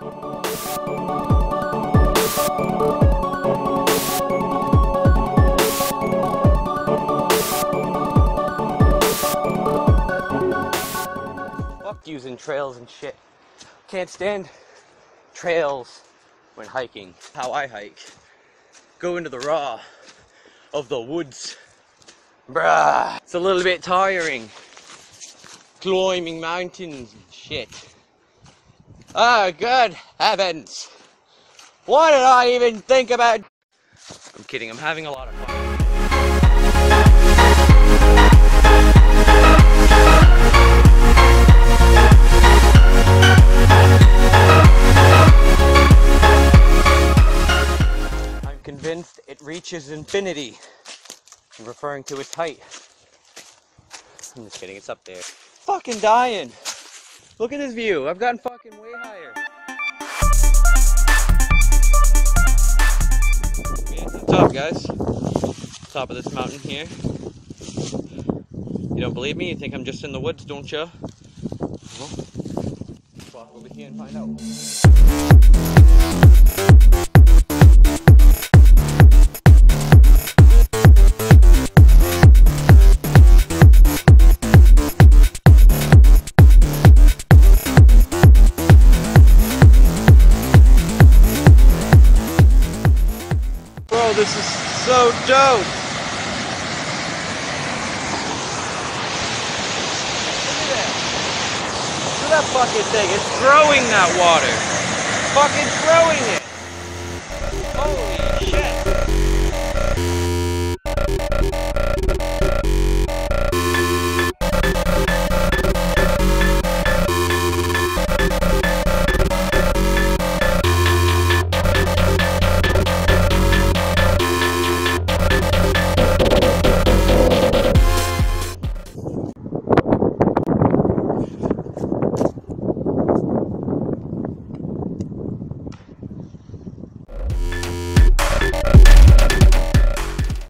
Fuck using trails and shit. Can't stand trails when hiking. How I hike. Go into the raw of the woods. Bruh. It's a little bit tiring. Climbing mountains and shit. Oh, good heavens. Why did I even think about... I'm kidding, I'm having a lot of fun. I'm convinced it reaches infinity. I'm referring to its height. I'm just kidding, it's up there. Fucking dying. Look at this view. I've gotten fucking way the top, guys. Top of this mountain here. You don't believe me? You think I'm just in the woods, don't you? Well, walk over here and find out. Bro, this is so dope. Look at that. Look at that fucking thing. It's throwing that water. Fucking throwing it.